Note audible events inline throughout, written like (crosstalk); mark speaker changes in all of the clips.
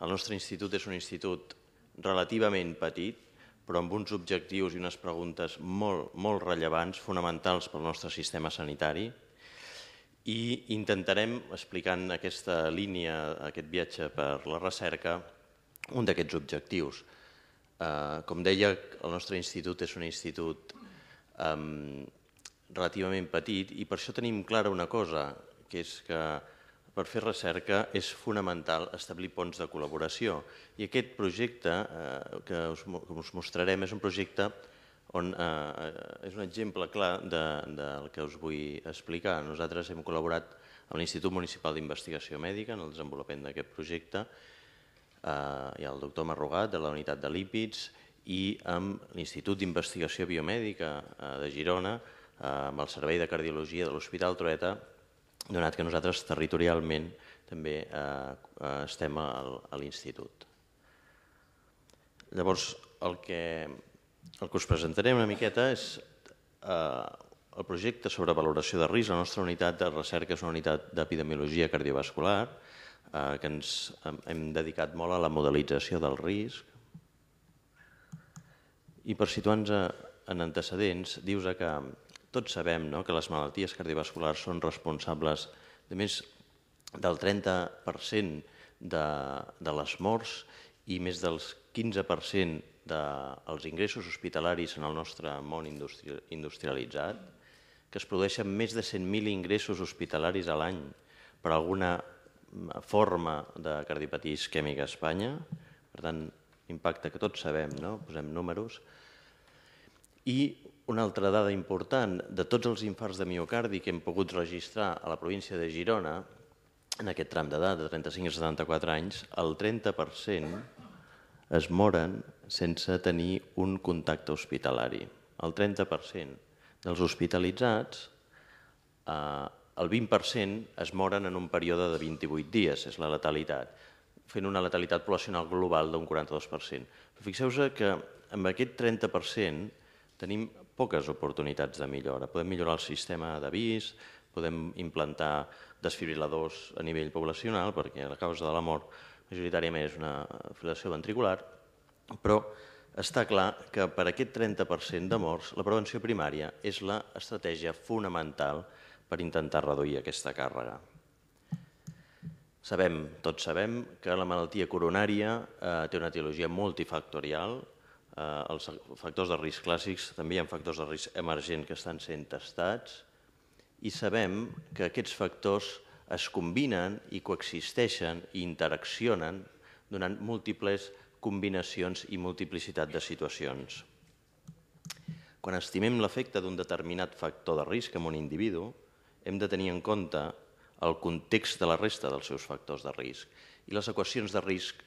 Speaker 1: El nostre institut és un institut relativament petit, però amb uns objectius i unes preguntes molt, molt rellevants, fonamentals pel nostre sistema sanitari, i intentarem, explicant aquesta línia, aquest viatge per la recerca, un d'aquests objectius. Eh, com deia, el nostre institut és un institut eh, relativament petit i per això tenim clara una cosa, que és que per fer recerca és fonamental establir ponts de col·laboració. I aquest projecte eh, que, us, que us mostrarem és un projecte on eh, és un exemple clar de, del que us vull explicar. Nosaltres hem col·laborat amb l'Institut Municipal d'Investigació Mèdica en el desenvolupament d'aquest projecte, eh, ha el doctor Marrogat de la unitat de lípids i amb l'Institut d'Investigació Biomèdica eh, de Girona, eh, amb el Servei de Cardiologia de l'Hospital Trueta, donat que nosaltres territorialment també eh, eh, estem a, a l'institut. Llavors, el que, el que us presentaré una miqueta és eh, el projecte sobre valoració de risc. La nostra unitat de recerca és una unitat d'epidemiologia cardiovascular eh, que ens hem dedicat molt a la modelització del risc. I per situar-nos en antecedents, dius que tots sabem no, que les malalties cardiovasculars són responsables de més del 30% de, de les morts i més del 15% dels ingressos hospitalaris en el nostre món industrialitzat, que es produeixen més de 100.000 ingressos hospitalaris a l'any per alguna forma de cardiopatia isquèmica a Espanya, per tant, impacte que tots sabem, no? posem números, i una altra dada important, de tots els infarts de miocardi que hem pogut registrar a la província de Girona, en aquest tram d'edat de 35 a 74 anys, el 30% es moren sense tenir un contacte hospitalari. El 30% dels hospitalitzats, eh, el 20% es moren en un període de 28 dies, és la letalitat, fent una letalitat poblacional global d'un 42%. Fixeu-vos que amb aquest 30% tenim poques oportunitats de millora. Podem millorar el sistema d'avís, podem implantar desfibriladors a nivell poblacional, perquè la causa de la mort majoritàriament és una filació ventricular, però està clar que per aquest 30% de morts la prevenció primària és l'estratègia fonamental per intentar reduir aquesta càrrega. Sabem, tots sabem, que la malaltia coronària eh, té una etiologia multifactorial, eh, els factors de risc clàssics, també hi ha factors de risc emergent que estan sent testats i sabem que aquests factors es combinen i coexisteixen i interaccionen donant múltiples combinacions i multiplicitat de situacions. Quan estimem l'efecte d'un determinat factor de risc en un individu, hem de tenir en compte el context de la resta dels seus factors de risc i les equacions de risc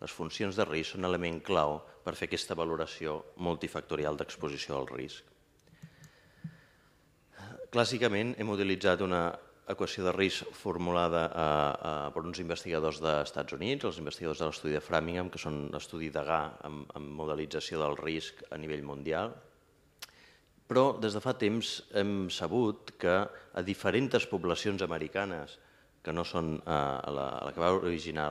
Speaker 1: les funcions de risc són element clau per fer aquesta valoració multifactorial d'exposició al risc. Clàssicament hem utilitzat una equació de risc formulada a, a, per uns investigadors dels Estats Units, els investigadors de l'estudi de Framingham, que són l'estudi de GA amb, amb modelització del risc a nivell mundial, però des de fa temps hem sabut que a diferents poblacions americanes que no són eh, la, la que va originar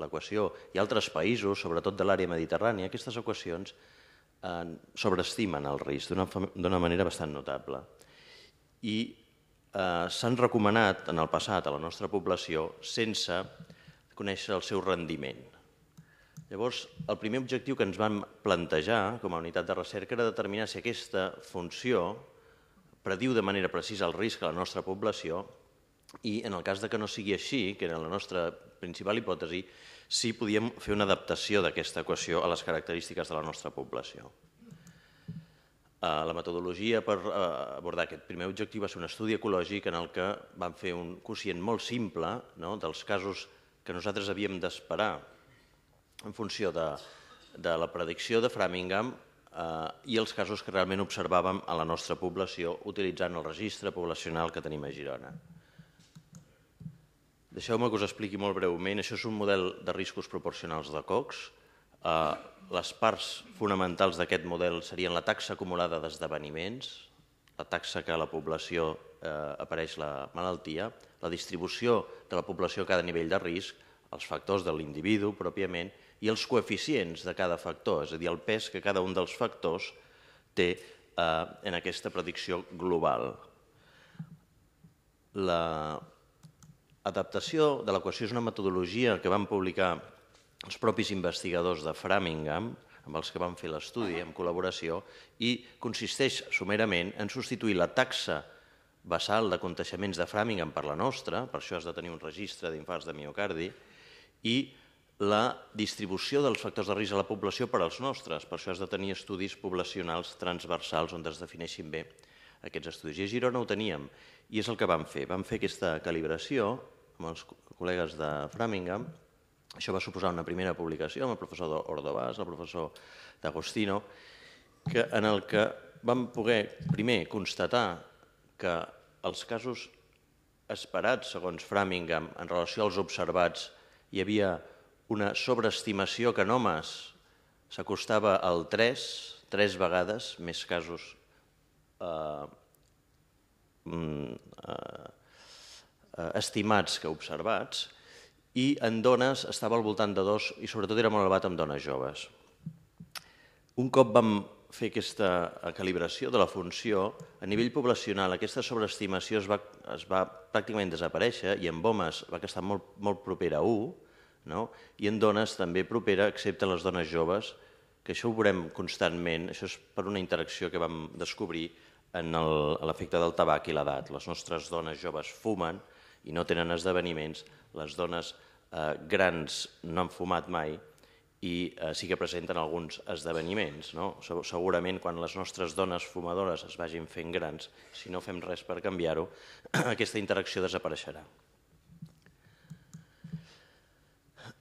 Speaker 1: l'equació, i altres països, sobretot de l'àrea mediterrània, aquestes equacions eh, sobreestimen el risc d'una manera bastant notable. I eh, s'han recomanat en el passat a la nostra població sense conèixer el seu rendiment. Llavors, el primer objectiu que ens vam plantejar com a unitat de recerca era determinar si aquesta funció prediu de manera precisa el risc a la nostra població i en el cas de que no sigui així, que era la nostra principal hipòtesi, sí podíem fer una adaptació d'aquesta equació a les característiques de la nostra població. Eh, la metodologia per eh, abordar aquest primer objectiu va ser un estudi ecològic en el que vam fer un quocient molt simple no, dels casos que nosaltres havíem d'esperar en funció de, de la predicció de Framingham eh, i els casos que realment observàvem a la nostra població utilitzant el registre poblacional que tenim a Girona. Deixeu-me que us expliqui molt breument. Això és un model de riscos proporcionals de Cox. Eh, les parts fonamentals d'aquest model serien la taxa acumulada d'esdeveniments, la taxa que a la població eh, apareix la malaltia, la distribució de la població a cada nivell de risc, els factors de l'individu pròpiament i els coeficients de cada factor, és a dir, el pes que cada un dels factors té eh, en aquesta predicció global. L'adaptació de l'equació és una metodologia que van publicar els propis investigadors de Framingham, amb els que van fer l'estudi en col·laboració, i consisteix sumerament en substituir la taxa basal de contagiaments de Framingham per la nostra, per això has de tenir un registre d'infarts de miocardi, i la distribució dels factors de risc a la població per als nostres. Per això has de tenir estudis poblacionals transversals on es defineixin bé aquests estudis. I a Girona ho teníem, i és el que vam fer. Vam fer aquesta calibració amb els col·legues de Framingham. Això va suposar una primera publicació amb el professor Ordovàs, el professor d'Agostino, que, en el que vam poder, primer, constatar que els casos esperats, segons Framingham, en relació als observats, hi havia una sobreestimació que en homes s'acostava al 3, tres vegades més casos eh, mm, eh, eh, estimats que observats, i en dones estava al voltant de dos, i sobretot era molt elevat en dones joves. Un cop vam fer aquesta calibració de la funció, a nivell poblacional aquesta sobreestimació es va, es va pràcticament desaparèixer i en homes va estar molt, molt propera a 1 no? i en dones també propera, excepte les dones joves, que això ho veurem constantment, això és per una interacció que vam descobrir en l'efecte del tabac i l'edat. Les nostres dones joves fumen i no tenen esdeveniments, les dones eh, grans no han fumat mai i eh, sí que presenten alguns esdeveniments. No? Segurament quan les nostres dones fumadores es vagin fent grans, si no fem res per canviar-ho, (clears throat) aquesta interacció desapareixerà.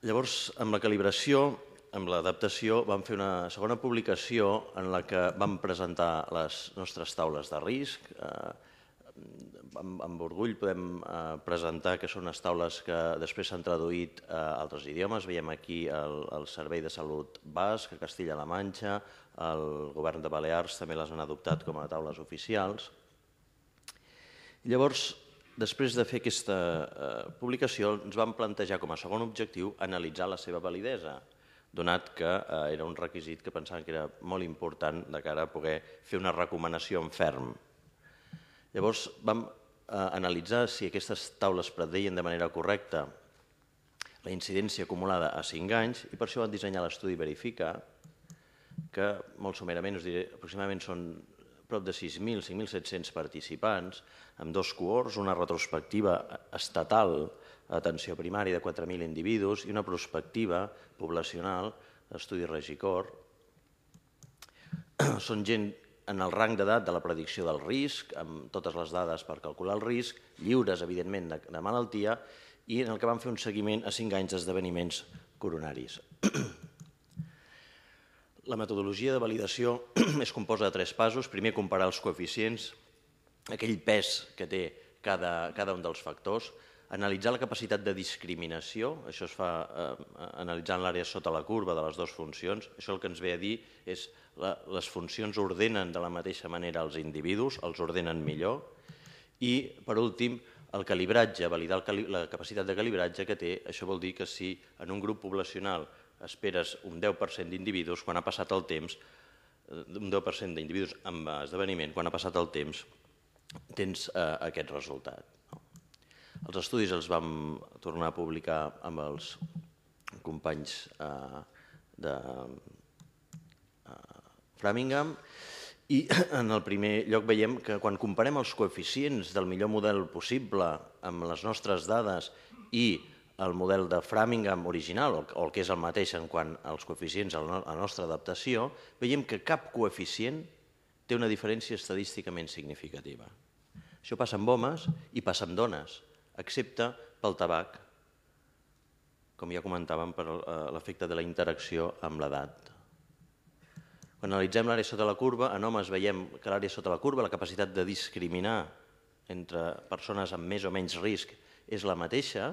Speaker 1: Llavors, amb la calibració, amb l'adaptació, vam fer una segona publicació en la que vam presentar les nostres taules de risc, eh, amb, amb orgull podem eh, presentar que són unes taules que després s'han traduït a altres idiomes. Veiem aquí el, el Servei de Salut Basc, Castilla-La Manxa, el govern de Balears també les han adoptat com a taules oficials. Llavors, després de fer aquesta eh, publicació, ens vam plantejar com a segon objectiu analitzar la seva validesa, donat que eh, era un requisit que pensàvem que era molt important de cara a poder fer una recomanació en ferm. Llavors vam eh, analitzar si aquestes taules predeien de manera correcta la incidència acumulada a 5 anys i per això van dissenyar l'estudi Verifica, que molt somerament us diré, aproximadament són prop de 6.000, 5.700 participants, amb dos cohorts, una retrospectiva estatal atenció primària de 4.000 individus i una prospectiva poblacional, estudi Regicor. (clears throat) Són gent en el rang d'edat de la predicció del risc, amb totes les dades per calcular el risc, lliures, evidentment, de, de malaltia, i en el que vam fer un seguiment a 5 anys d'esdeveniments coronaris. (clears throat) La metodologia de validació (clears throat) es composa de tres passos. Primer, comparar els coeficients, aquell pes que té cada, cada un dels factors, analitzar la capacitat de discriminació, això es fa eh, analitzant l'àrea sota la curva de les dues funcions, això el que ens ve a dir és la, les funcions ordenen de la mateixa manera els individus, els ordenen millor, i per últim el calibratge, validar el cali la capacitat de calibratge que té, això vol dir que si en un grup poblacional esperes un 10% d'individus, quan ha passat el temps, eh, un 10% d'individus amb esdeveniment, quan ha passat el temps, tens eh, aquest resultat. Els estudis els vam tornar a publicar amb els companys eh, de eh, Framingham i (clears throat) en el primer lloc veiem que quan comparem els coeficients del millor model possible amb les nostres dades i el model de Framingham original, o el que és el mateix en quant als coeficients a la nostra adaptació, veiem que cap coeficient té una diferència estadísticament significativa. Això passa amb homes i passa amb dones excepte pel tabac, com ja comentàvem, per eh, l'efecte de la interacció amb l'edat. Quan analitzem l'àrea sota la curva, en homes veiem que l'àrea sota la curva, la capacitat de discriminar entre persones amb més o menys risc és la mateixa,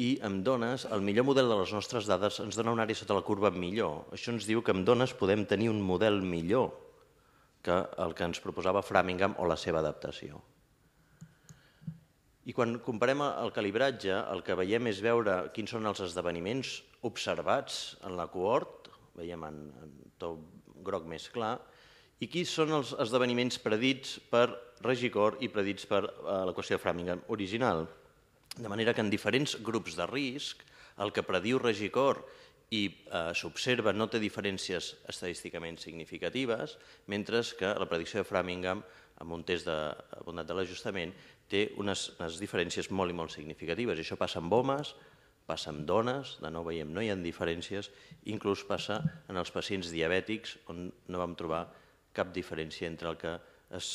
Speaker 1: i amb dones, el millor model de les nostres dades ens dona una àrea sota la curva millor. Això ens diu que amb dones podem tenir un model millor que el que ens proposava Framingham o la seva adaptació. I quan comparem el calibratge, el que veiem és veure quins són els esdeveniments observats en la cohort, veiem en, en to groc més clar, i quins són els esdeveniments predits per Regicor i predits per eh, l'equació de Framingham original. De manera que en diferents grups de risc, el que prediu Regicor i eh, s'observa no té diferències estadísticament significatives, mentre que la predicció de Framingham, amb un test de bondat de l'ajustament, té unes, unes diferències molt i molt significatives. I això passa amb homes, passa amb dones, de nou veiem, no hi ha diferències, inclús passa en els pacients diabètics, on no vam trobar cap diferència entre el que és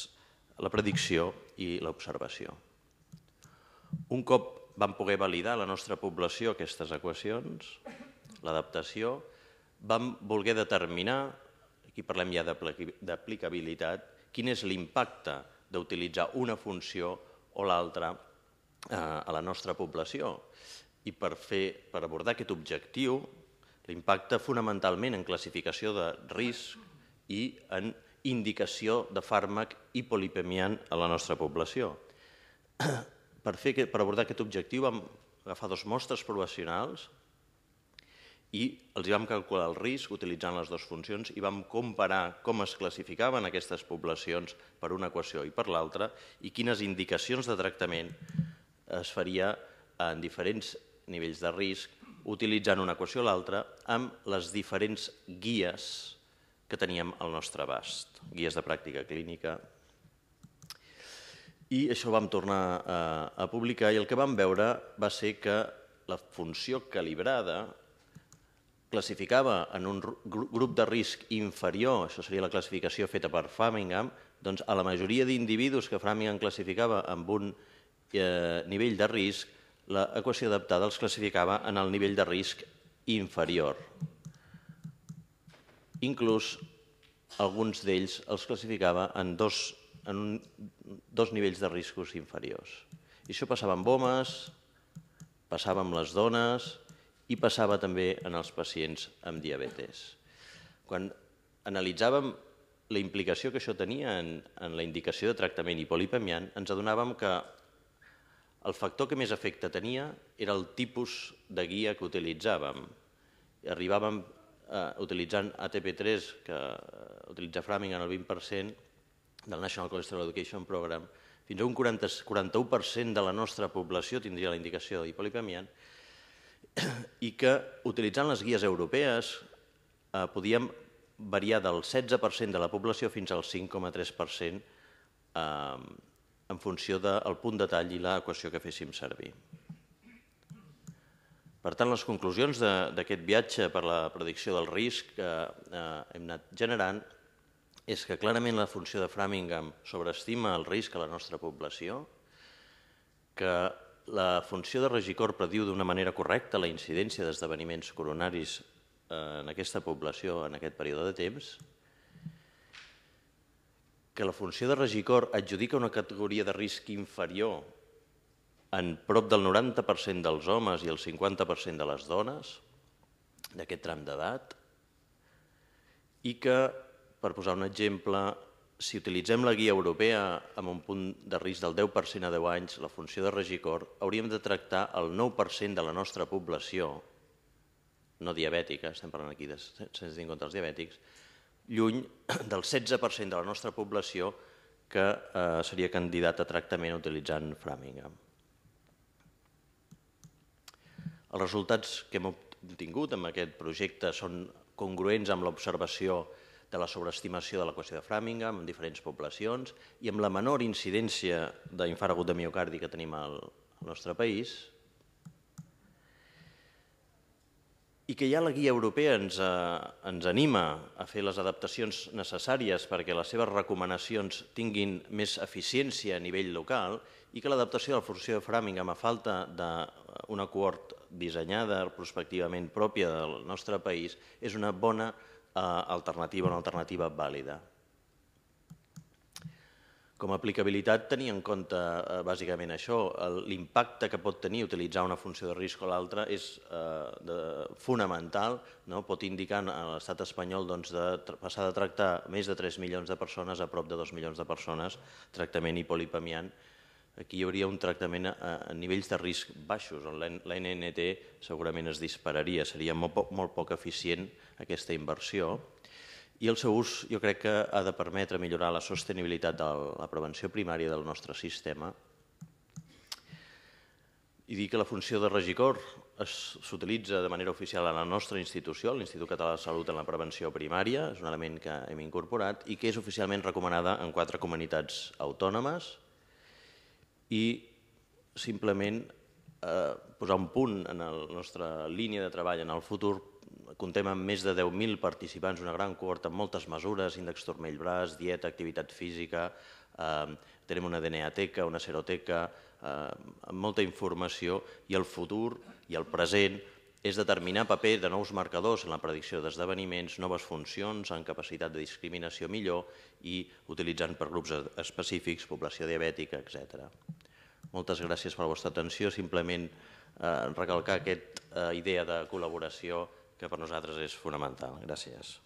Speaker 1: la predicció i l'observació. Un cop vam poder validar la nostra població aquestes equacions, l'adaptació, vam voler determinar, aquí parlem ja d'aplicabilitat, quin és l'impacte d'utilitzar una funció o l'altra eh, a la nostra població. I per, fer, per abordar aquest objectiu, l'impacte fonamentalment en classificació de risc i en indicació de fàrmac hipolipemiant a la nostra població. (clears throat) Per, fer, per abordar aquest objectiu vam agafar dos mostres professionals i els vam calcular el risc utilitzant les dues funcions i vam comparar com es classificaven aquestes poblacions per una equació i per l'altra i quines indicacions de tractament es faria en diferents nivells de risc utilitzant una equació o l'altra amb les diferents guies que teníem al nostre abast, guies de pràctica clínica. I això vam tornar a, a publicar i el que vam veure va ser que la funció calibrada classificava en un grup de risc inferior, això seria la classificació feta per Framingham, doncs a la majoria d'individus que Framingham classificava amb un eh, nivell de risc, l'equació adaptada els classificava en el nivell de risc inferior. Inclús alguns d'ells els classificava en dos, en un, dos nivells de riscos inferiors. I això passava amb homes, passava amb les dones, i passava també en els pacients amb diabetes. Quan analitzàvem la implicació que això tenia en, en la indicació de tractament hipolipemiant, ens adonàvem que el factor que més efecte tenia era el tipus de guia que utilitzàvem. Arribàvem eh, utilitzant ATP3, que eh, utilitza Framing en el 20% del National Cholesterol Education Program, fins a un 40, 41% de la nostra població tindria la indicació d'hipolipemiant, (clears throat) i que utilitzant les guies europees eh, podíem variar del 16% de la població fins al 5,3% eh, en funció del punt de tall i l'equació que féssim servir. Per tant, les conclusions d'aquest viatge per la predicció del risc que eh, hem anat generant és que clarament la funció de Framingham sobreestima el risc a la nostra població, que la funció de Regicor prediu d'una manera correcta la incidència d'esdeveniments coronaris eh, en aquesta població en aquest període de temps, que la funció de Regicor adjudica una categoria de risc inferior en prop del 90% dels homes i el 50% de les dones d'aquest tram d'edat i que, per posar un exemple, si utilitzem la guia europea amb un punt de risc del 10% a 10 anys, la funció de Regicor, hauríem de tractar el 9% de la nostra població, no diabètica, estem parlant aquí de, sense tenir en compte els diabètics, lluny (clears throat) del 16% de la nostra població que eh, seria candidat a tractament utilitzant Framingham. Els resultats que hem obtingut amb aquest projecte són congruents amb l'observació de la sobreestimació de l'equació de Framingham en diferents poblacions i amb la menor incidència d'infart agut de miocardi que tenim al, al nostre país, i que ja la guia europea ens, eh, ens anima a fer les adaptacions necessàries perquè les seves recomanacions tinguin més eficiència a nivell local i que l'adaptació de la funció de Framingham a falta d'una cohort dissenyada prospectivament pròpia del nostre país és una bona eh, alternativa, una alternativa vàlida. Com a aplicabilitat, tenir en compte eh, bàsicament això, l'impacte que pot tenir utilitzar una funció de risc o l'altra és eh, de, fonamental, no? pot indicar a l'estat espanyol doncs, de passar de tractar més de 3 milions de persones a prop de 2 milions de persones tractament hipolipemiant aquí hi hauria un tractament a, a nivells de risc baixos, on l'NNT segurament es dispararia, seria molt poc, molt poc eficient aquesta inversió, i el seu ús jo crec que ha de permetre millorar la sostenibilitat de la prevenció primària del nostre sistema. I dir que la funció de Regicor s'utilitza de manera oficial a la nostra institució, l'Institut Català de Salut en la Prevenció Primària, és un element que hem incorporat, i que és oficialment recomanada en quatre comunitats autònomes i simplement eh, posar un punt en la nostra línia de treball en el futur. Contem amb més de 10.000 participants, una gran cohorta amb moltes mesures, índex turmell-braç, dieta, activitat física, eh, tenim una DNA-teca, una seroteca, eh, amb molta informació i el futur i el present és determinar paper de nous marcadors en la predicció d'esdeveniments, noves funcions en capacitat de discriminació millor i utilitzant per grups específics, població diabètica, etc. Moltes gràcies per la vostra atenció. Simplement eh, recalcar aquesta eh, idea de col·laboració que per nosaltres és fonamental. Gràcies.